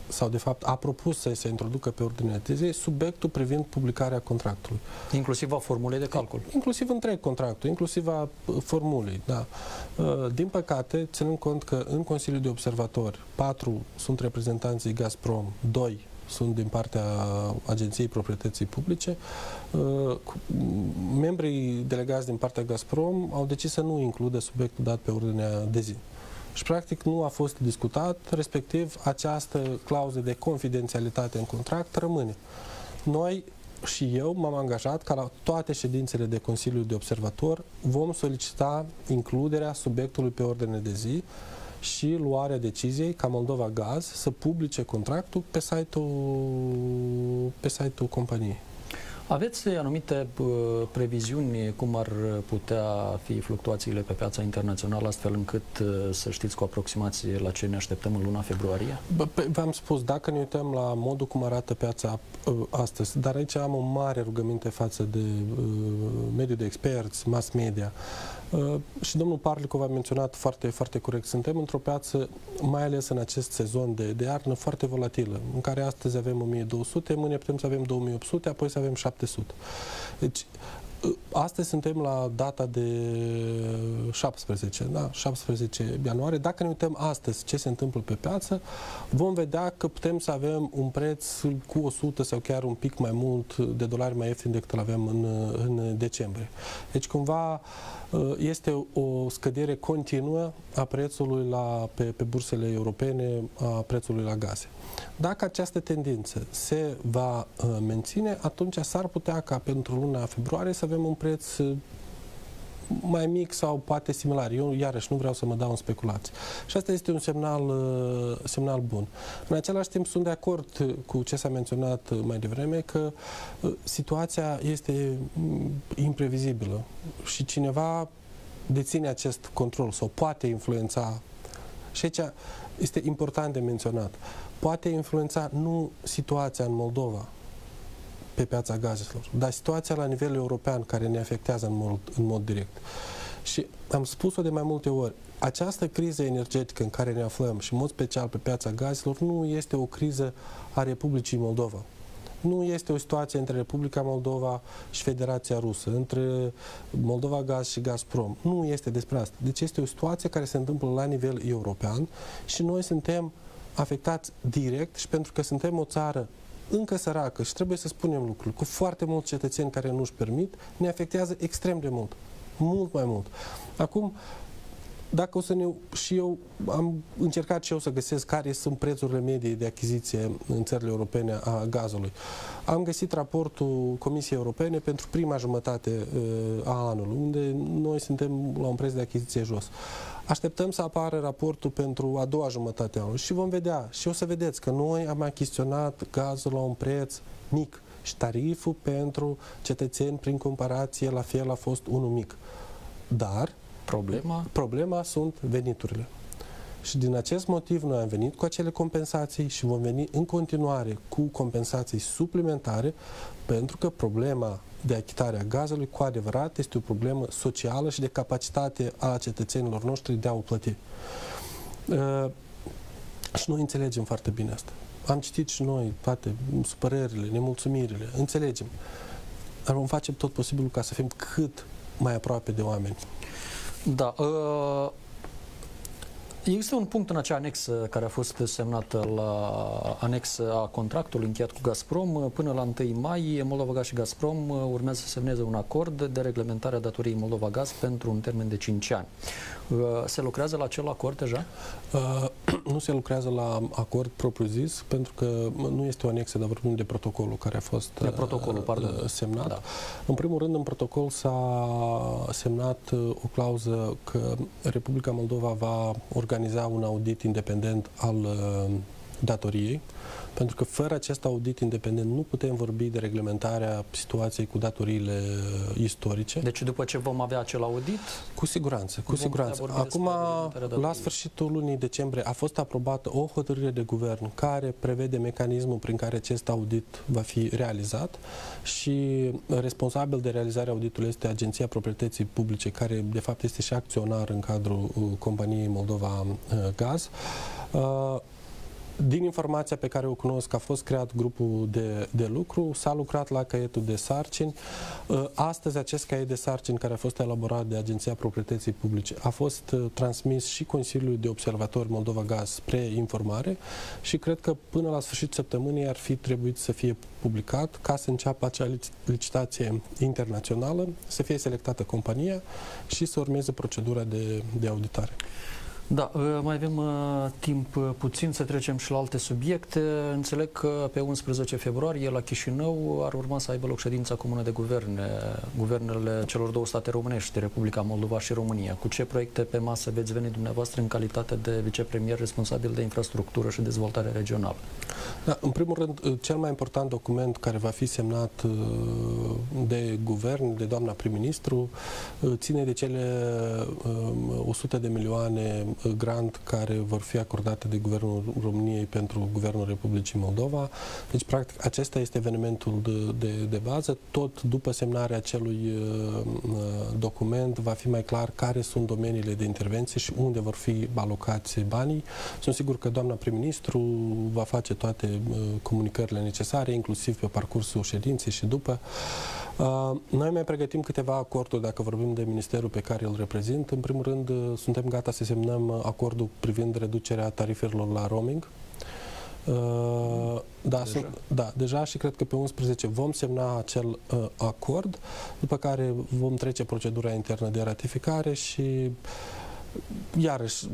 sau de fapt a propus să se introducă pe ordine de zi subiectul privind publicarea contractului. Inclusiv a formulei de calcul. Inclusiv întreg contractul, inclusiv a uh, formulei, da. Uh, din păcate, ținând cont că în Consiliul de Observatori patru sunt reprezentanții Gazprom, doi sunt din partea Agenției Proprietății Publice. Membrii delegați din partea Gazprom au decis să nu includă subiectul dat pe ordinea de zi. Și practic nu a fost discutat, respectiv această clauză de confidențialitate în contract rămâne. Noi și eu m-am angajat ca la toate ședințele de Consiliu de Observator vom solicita includerea subiectului pe ordine de zi și luarea deciziei ca Moldova Gaz să publice contractul pe site-ul, pe site-ul companiei. Aveți anumite previziuni cum ar putea fi fluctuațiile pe piața internațională, astfel încât să știți cu aproximație la ce ne așteptăm în luna februarie? V-am spus, dacă ne uităm la modul cum arată piața astăzi, dar aici am o mare rugăminte față de mediul de experți, mass media, Uh, și domnul Parlicov a menționat foarte, foarte corect. Suntem într-o piață, mai ales în acest sezon de, de iarnă, foarte volatilă, în care astăzi avem 1200, mâine putem să avem 2800, apoi să avem 700. Deci, uh, Astăzi suntem la data de 17, da? 17 ianuarie. Dacă ne uităm astăzi ce se întâmplă pe piață, vom vedea că putem să avem un preț cu 100 sau chiar un pic mai mult de dolari mai ieftin decât îl avem în, în decembrie. Deci, cumva, uh, Uh, este o scădere continuă a prețului la, pe, pe bursele europene, a prețului la gaze. Dacă această tendință se va uh, menține, atunci s-ar putea ca pentru luna februarie să avem un preț uh, mai mic sau poate similar. Eu, iarăși, nu vreau să mă dau în speculații. Și asta este un semnal, uh, semnal bun. În același timp, sunt de acord cu ce s-a menționat mai devreme, că uh, situația este mm, imprevizibilă și cineva deține acest control sau poate influența. Și aici este important de menționat. Poate influența nu situația în Moldova, pe piața gazelor, dar situația la nivel european care ne afectează în mod, în mod direct. Și am spus-o de mai multe ori, această criză energetică în care ne aflăm și în mod special pe piața gazelor nu este o criză a Republicii Moldova. Nu este o situație între Republica Moldova și Federația Rusă, între Moldova Gaz și Gazprom. Nu este despre asta. Deci este o situație care se întâmplă la nivel european și noi suntem afectați direct și pentru că suntem o țară încă săracă și trebuie să spunem lucrul, cu foarte mulți cetățeni care nu-și permit, ne afectează extrem de mult. Mult mai mult. Acum, dacă o să ne... și eu am încercat și eu să găsesc care sunt prețurile medii de achiziție în țările europene a gazului. Am găsit raportul Comisiei Europene pentru prima jumătate uh, a anului, unde noi suntem la un preț de achiziție jos. Așteptăm să apară raportul pentru a doua jumătate a anului și vom vedea. Și o să vedeți că noi am achiziționat gazul la un preț mic și tariful pentru cetățeni prin comparație la fel a fost unul mic. Dar problema, problema sunt veniturile. Și din acest motiv noi am venit cu acele compensații și vom veni în continuare cu compensații suplimentare pentru că problema de achitare a gazului cu adevărat este o problemă socială și de capacitate a cetățenilor noștri de a o plăti. Uh, și noi înțelegem foarte bine asta. Am citit și noi toate supărările, nemulțumirile, înțelegem. Dar vom face tot posibilul ca să fim cât mai aproape de oameni. Da. Uh, Există un punct în acea anexă care a fost semnată la anexă a contractului încheiat cu Gazprom. Până la 1 mai, Moldova Gaz și Gazprom urmează să semneze un acord de reglementare a datoriei Moldova Gaz pentru un termen de 5 ani. Uh, se lucrează la acel acord deja? Uh, nu se lucrează la acord propriu-zis, pentru că nu este o anexă, dar vorbim de protocolul care a fost de protocolul, pardon. Uh, semnat. Da. În primul rând, în protocol s-a semnat o clauză că Republica Moldova va organiza un audit independent al datoriei, pentru că fără acest audit independent nu putem vorbi de reglementarea situației cu datoriile istorice. Deci după ce vom avea acel audit? Cu siguranță, cu siguranță. Acum, la sfârșitul lunii decembrie a fost aprobată o hotărâre de guvern care prevede mecanismul prin care acest audit va fi realizat și responsabil de realizarea auditului este Agenția Proprietății Publice, care de fapt este și acționar în cadrul uh, companiei Moldova uh, Gaz. Uh, din informația pe care o cunosc, a fost creat grupul de, de lucru, s-a lucrat la caietul de sarcini. Uh, astăzi, acest caiet de sarcini, care a fost elaborat de Agenția Proprietății Publice, a fost uh, transmis și Consiliului de Observatori Moldova Gaz spre informare și cred că până la sfârșit săptămânii ar fi trebuit să fie publicat ca să înceapă acea licitație internațională, să fie selectată compania și să urmeze procedura de, de auditare. Da, uh, mai avem uh, timp uh, puțin să trecem și la alte subiecte. Înțeleg că pe 11 februarie la Chișinău ar urma să aibă loc ședința comună de guverne, guvernele celor două state românești, Republica Moldova și România. Cu ce proiecte pe masă veți veni dumneavoastră în calitate de vicepremier responsabil de infrastructură și dezvoltare regională? Da, în primul rând, cel mai important document care va fi semnat de guvern, de doamna prim-ministru, ține de cele 100 de milioane grant care vor fi acordate de Guvernul României pentru Guvernul Republicii Moldova. Deci, practic, acesta este evenimentul de, de, de bază. Tot după semnarea acelui uh, uh, document va fi mai clar care sunt domeniile de intervenție și unde vor fi alocați banii. Sunt sigur că doamna prim-ministru va face toate uh, comunicările necesare, inclusiv pe parcursul ședinței și după. Uh, noi mai pregătim câteva acorduri, dacă vorbim de ministerul pe care îl reprezint. În primul rând, uh, suntem gata să semnăm acordul privind reducerea tarifelor la roaming. Uh, da, deja. Sunt, da, deja și cred că pe 11 vom semna acel uh, acord, după care vom trece procedura internă de ratificare și iarăși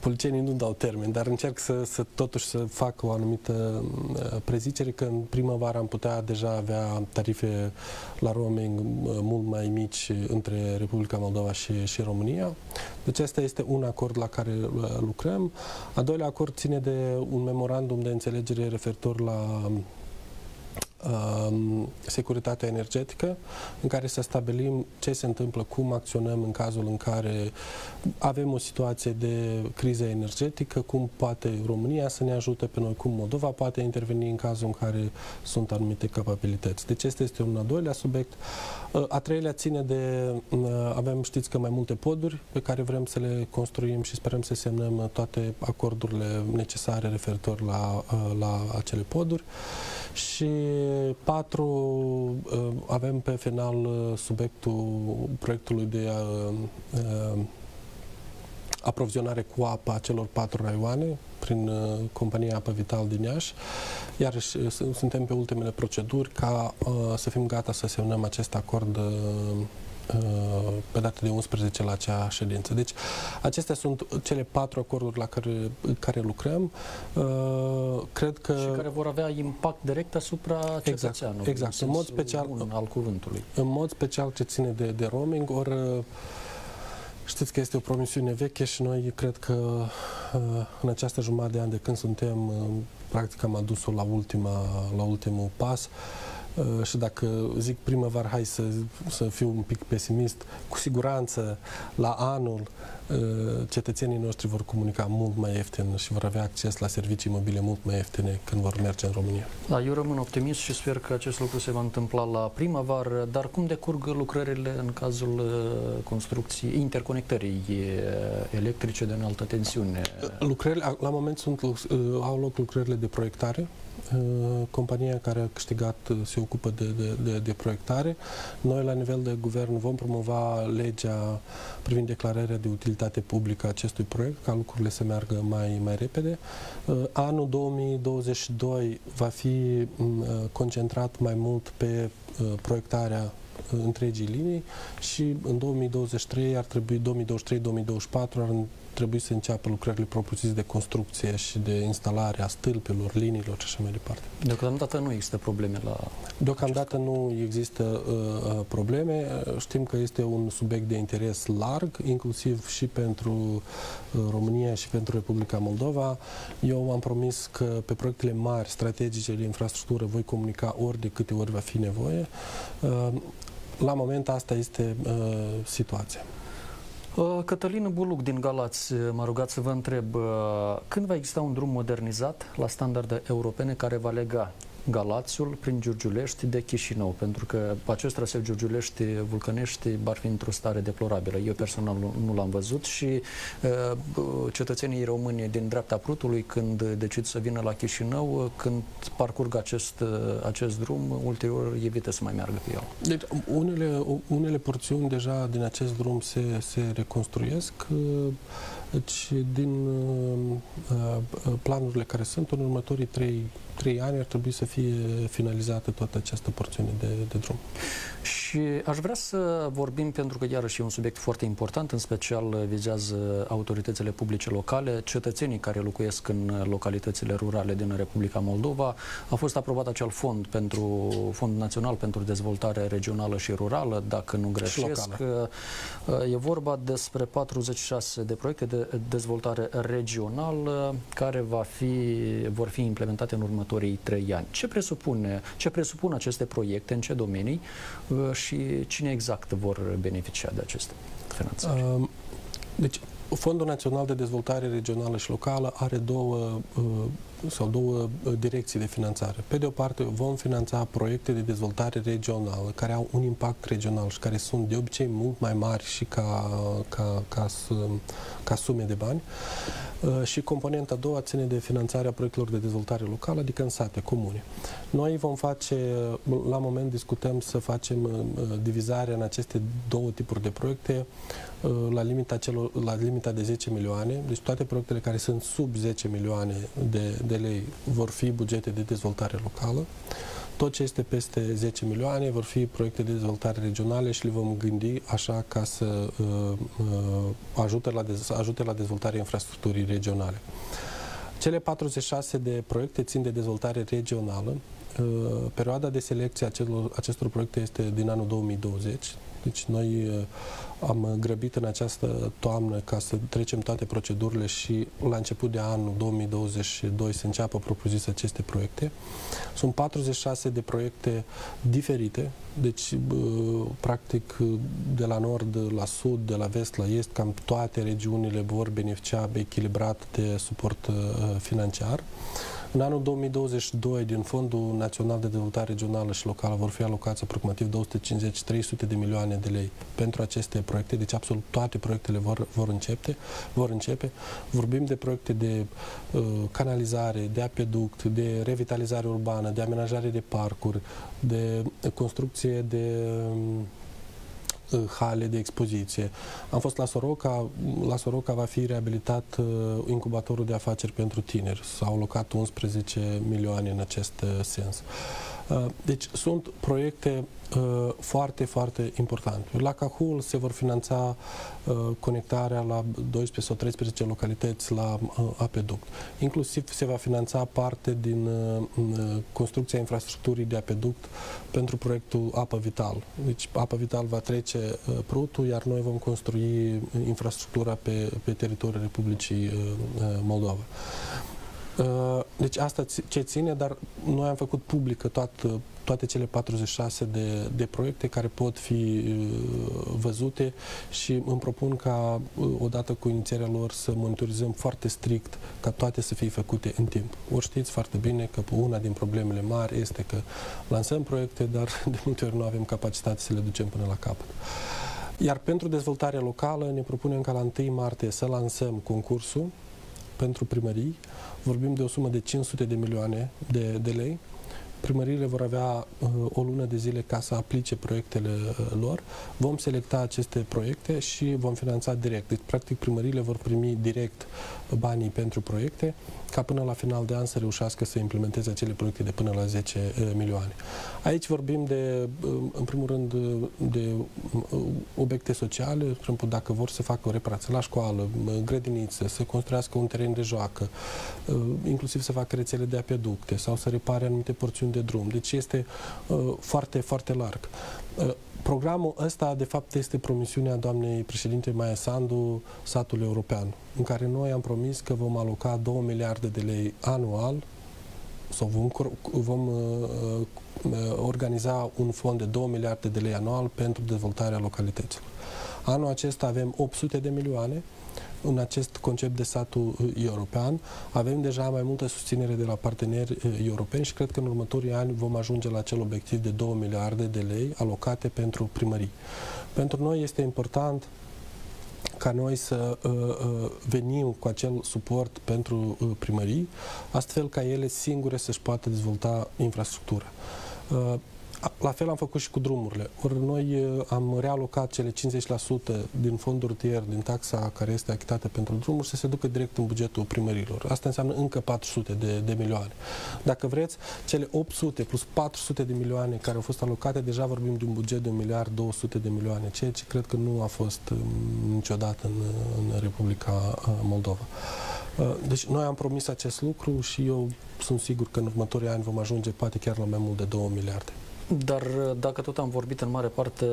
Policienii nu dau termen, dar încerc să, să totuși să fac o anumită uh, prezicere că în primăvară am putea deja avea tarife la roaming uh, mult mai mici între Republica Moldova și, și România. Deci asta este un acord la care uh, lucrăm. A doilea acord ține de un memorandum de înțelegere referitor la Um, securitatea energetică, în care să stabilim ce se întâmplă, cum acționăm în cazul în care avem o situație de criză energetică, cum poate România să ne ajute pe noi, cum Moldova poate interveni în cazul în care sunt anumite capabilități. Deci este este un al doilea subiect. Uh, a treilea ține de, uh, avem știți că mai multe poduri pe care vrem să le construim și sperăm să semnăm toate acordurile necesare referitor la, uh, la acele poduri și patru uh, avem pe final uh, subiectul proiectului de uh, aprovizionare cu apă a celor patru raioane prin compania Apă Vital din Iași. Iarăși suntem pe ultimele proceduri ca să fim gata să semnăm acest acord pe data de 11 la acea ședință. Deci, acestea sunt cele patru acorduri la care, care lucrăm. Uh, cred că... Și care vor avea impact direct asupra exact, cetățeanului. Exact, în, în mod special al cuvântului. În mod special ce ține de, de roaming, ori uh, Știți că este o promisiune veche și noi cred că uh, în această jumătate de an de când suntem, practic am adus-o la, ultima, la ultimul pas. Uh, și dacă zic primăvară, hai să, să fiu un pic pesimist, cu siguranță la anul uh, cetățenii noștri vor comunica mult mai ieftin și vor avea acces la servicii mobile mult mai ieftine când vor merge în România. Da, eu rămân optimist și sper că acest lucru se va întâmpla la primăvară, dar cum decurg lucrările în cazul uh, construcției, interconectării electrice de înaltă tensiune? Lucrările, la moment sunt, au loc lucrările de proiectare, Uh, compania care a câștigat uh, se ocupă de, de, de, de proiectare. Noi, la nivel de guvern, vom promova legea privind declararea de utilitate publică a acestui proiect, ca lucrurile să meargă mai, mai repede. Uh, anul 2022 va fi mm, concentrat mai mult pe proiectarea întregii linii și în 2023 ar trebui, 2023-2024 ar trebui să înceapă lucrările propriu de construcție și de instalare a stâlpilor, liniilor și așa mai departe. Deocamdată nu există probleme la... Deocamdată nu există uh, uh, probleme. Știm că este un subiect de interes larg, inclusiv și pentru uh, România și pentru Republica Moldova. Eu am promis că pe proiectele mari, strategice de infrastructură, voi comunica ori de câte ori va fi nevoie. Uh, la moment asta este uh, situația. Uh, Cătălin Buluc din Galați uh, m-a rugat să vă întreb uh, când va exista un drum modernizat la standarde europene care va lega Galațiul prin Giurgiulești de Chișinău, pentru că acest traseu Giurgiulești-Vulcănești ar fi într-o stare deplorabilă. Eu personal nu, nu l-am văzut și uh, cetățenii români din dreapta Prutului, când decid să vină la Chișinău, când parcurg acest, uh, acest drum, ulterior evită să mai meargă pe el. Deci, unele, unele porțiuni deja din acest drum se, se reconstruiesc. Uh, deci, din uh, uh, planurile care sunt, în următorii trei, trei ani ar trebui să fie finalizată toată această porțiune de, de drum. Și aș vrea să vorbim, pentru că iarăși e un subiect foarte important, în special vizează autoritățile publice locale, cetățenii care locuiesc în localitățile rurale din Republica Moldova. A fost aprobat acel fond pentru Fond Național pentru Dezvoltare Regională și Rurală, dacă nu greșesc. E vorba despre 46 de proiecte de dezvoltare regională care va fi, vor fi implementate în următorii trei ani. Ce presupune, ce presupun aceste proiecte, în ce domenii uh, și cine exact vor beneficia de aceste finanțări? Uh, deci, Fondul Național de Dezvoltare Regională și Locală are două uh, sau două uh, direcții de finanțare. Pe de o parte, vom finanța proiecte de dezvoltare regională care au un impact regional și care sunt de obicei mult mai mari și ca, ca, ca, ca sume de bani. Uh, și componenta a doua ține de finanțarea proiectelor de dezvoltare locală, adică în sate, comune. Noi vom face, la moment discutăm să facem divizarea în aceste două tipuri de proiecte la limita, celor, la limita de 10 milioane, deci toate proiectele care sunt sub 10 milioane de, de lei vor fi bugete de dezvoltare locală. Tot ce este peste 10 milioane vor fi proiecte de dezvoltare regionale și le vom gândi așa ca să uh, uh, ajute, la dez, ajute la dezvoltarea infrastructurii regionale. Cele 46 de proiecte țin de dezvoltare regională. Uh, perioada de selecție a acestor proiecte este din anul 2020, deci noi uh, am grăbit în această toamnă ca să trecem toate procedurile și la început de anul 2022 să înceapă propriu aceste proiecte. Sunt 46 de proiecte diferite, deci uh, practic de la nord la sud, de la vest la est, cam toate regiunile vor beneficia echilibrat de suport uh, financiar. În anul 2022, din Fondul Național de Dezvoltare Regională și Locală vor fi alocați aproximativ 250-300 de milioane de lei pentru aceste proiecte, deci absolut toate proiectele vor, vor, începe, vor începe. Vorbim de proiecte de uh, canalizare, de apeduct, de revitalizare urbană, de amenajare de parcuri, de construcție de uh, hale de expoziție. Am fost la Soroca, la Soroca va fi reabilitat uh, incubatorul de afaceri pentru tineri. S-au alocat 11 milioane în acest uh, sens. Uh, deci sunt proiecte uh, foarte, foarte importante. La Cahul se vor finanța uh, conectarea la 12 sau 13 localități la apeduct. Inclusiv se va finanța parte din construcția infrastructurii de apeduct pentru proiectul Apă Vital. Deci Apă Vital va trece prutul, iar noi vom construi infrastructura pe, pe teritoriul Republicii Moldova. Uh, deci asta ce ține, dar noi am făcut publică toată, toate cele 46 de, de proiecte care pot fi uh, văzute și îmi propun ca, uh, odată cu inițierea lor, să monitorizăm foarte strict ca toate să fie făcute în timp. Ori știți foarte bine că una din problemele mari este că lansăm proiecte, dar de multe ori nu avem capacitate să le ducem până la capăt. Iar pentru dezvoltarea locală ne propunem ca la 1 martie să lansăm concursul pentru primării. Vorbim de o sumă de 500 de milioane de, de lei primăriile vor avea uh, o lună de zile ca să aplice proiectele uh, lor. Vom selecta aceste proiecte și vom finanța direct. Deci, practic, primăriile vor primi direct banii pentru proiecte ca până la final de an să reușească să implementeze acele proiecte de până la 10 uh, milioane. Aici vorbim de, uh, în primul rând, uh, de uh, obiecte sociale, de exemplu, dacă vor să facă o reparație la școală, grădiniță, să construiască un teren de joacă, uh, inclusiv să facă rețele de apeducte sau să repare anumite porțiuni de drum. Deci este uh, foarte, foarte larg. Uh, programul ăsta, de fapt, este promisiunea doamnei președinte Maia Sandu, satul european, în care noi am promis că vom aloca 2 miliarde de lei anual sau vom, vom uh, uh, organiza un fond de 2 miliarde de lei anual pentru dezvoltarea localităților. Anul acesta avem 800 de milioane, în acest concept de satul european. Avem deja mai multă susținere de la parteneri europeni și cred că în următorii ani vom ajunge la acel obiectiv de 2 miliarde de lei alocate pentru primării. Pentru noi este important ca noi să uh, uh, venim cu acel suport pentru uh, primării, astfel ca ele singure să-și poată dezvolta infrastructura. Uh, la fel am făcut și cu drumurile. Ori noi am realocat cele 50% din fonduri tier, din taxa care este achitată pentru drumuri, să se ducă direct în bugetul primărilor. Asta înseamnă încă 400 de, de milioane. Dacă vreți, cele 800 plus 400 de milioane care au fost alocate, deja vorbim de un buget de 1 miliard 200 de milioane, ceea ce cred că nu a fost niciodată în, în Republica Moldova. Deci noi am promis acest lucru și eu sunt sigur că în următorii ani vom ajunge poate chiar la mai mult de 2 miliarde. Dar uh, dacă tot am vorbit în mare parte uh,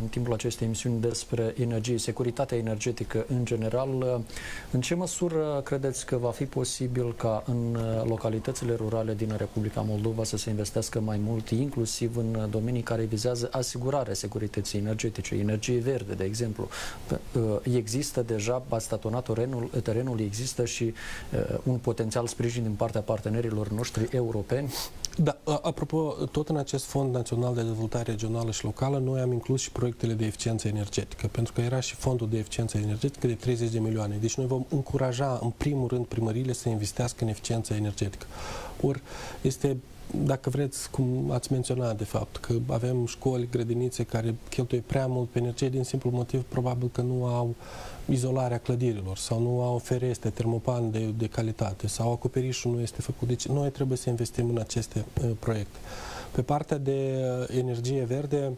în timpul acestei emisiuni despre energie, securitatea energetică în general, uh, în ce măsură credeți că va fi posibil ca în localitățile rurale din Republica Moldova să se investească mai mult, inclusiv în domenii care vizează asigurarea securității energetice, energie verde, de exemplu? Există deja, ați statonat terenul, terenul există și un potențial sprijin din partea partenerilor noștri europeni? Da, apropo, tot în acest fond național de dezvoltare regională și locală, noi am inclus și proiectele de eficiență energetică, pentru că era și fondul de eficiență energetică de 30 de milioane. Deci noi vom încuraja, în primul rând, primările să investească în eficiență energetică. Ori este dacă vreți, cum ați menționat de fapt, că avem școli, grădinițe care cheltuie prea mult pe energie din simplu motiv probabil că nu au izolarea clădirilor sau nu au fereste, termopan de, de calitate sau acoperișul nu este făcut. Deci noi trebuie să investim în aceste uh, proiecte. Pe partea de uh, energie verde,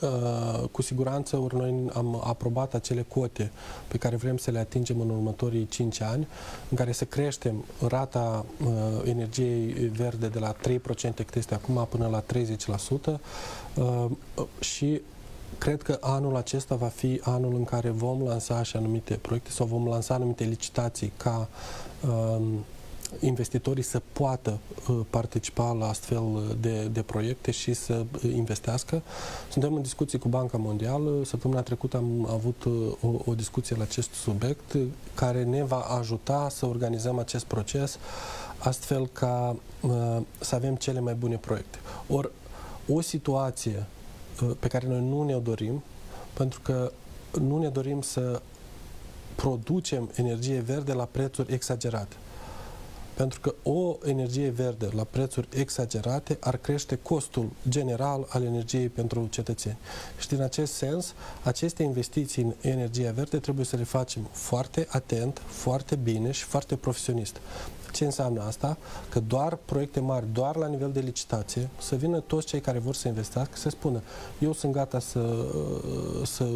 Uh, cu siguranță ori noi am aprobat acele cote pe care vrem să le atingem în următorii 5 ani, în care să creștem rata uh, energiei verde de la 3% cât este acum până la 30% uh, și cred că anul acesta va fi anul în care vom lansa și anumite proiecte sau vom lansa anumite licitații ca uh, investitorii să poată uh, participa la astfel de, de proiecte și să uh, investească. Suntem în discuții cu Banca Mondială. Săptămâna trecută am avut uh, o, o discuție la acest subiect care ne va ajuta să organizăm acest proces astfel ca să avem cele mai bune proiecte. Ori o situație pe care noi nu ne-o dorim, pentru că nu ne dorim să producem energie verde la prețuri exagerate. Pentru că o energie verde la prețuri exagerate ar crește costul general al energiei pentru cetățeni. Și din acest sens, aceste investiții în energie verde trebuie să le facem foarte atent, foarte bine și foarte profesionist. Ce înseamnă asta? Că doar proiecte mari, doar la nivel de licitație, să vină toți cei care vor să investească, să spună eu sunt gata să, să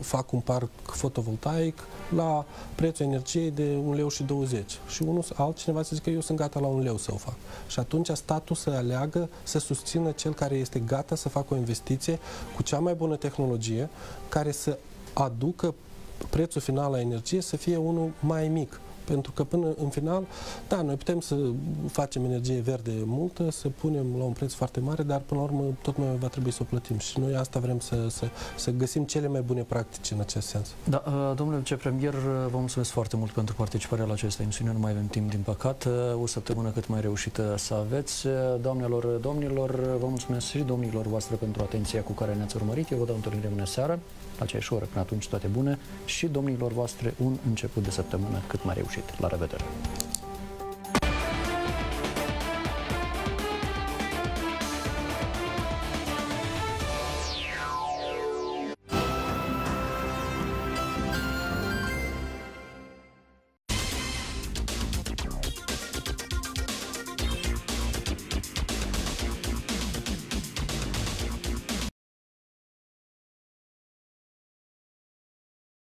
fac un parc fotovoltaic la prețul energiei de 1 leu și 20 și unul, altcineva să zică eu sunt gata la 1 leu să o fac. Și atunci statul să aleagă să susțină cel care este gata să facă o investiție cu cea mai bună tehnologie care să aducă prețul final la energie să fie unul mai mic pentru că până în final, da, noi putem să facem energie verde multă, să punem la un preț foarte mare, dar până la urmă tot noi va trebui să o plătim și noi asta vrem să, să, să găsim cele mai bune practici în acest sens. Da, uh, domnule vicepremier, vă mulțumesc foarte mult pentru participarea la această emisiune, nu mai avem timp din păcat, o săptămână cât mai reușită să aveți. Doamnelor, domnilor, vă mulțumesc și domnilor voastre pentru atenția cu care ne-ați urmărit. Eu vă dau întâlnire mâine seară, la aceeași oră. Până atunci, toate bune și domnilor voastre un început de săptămână cât mai reușit. La revedere!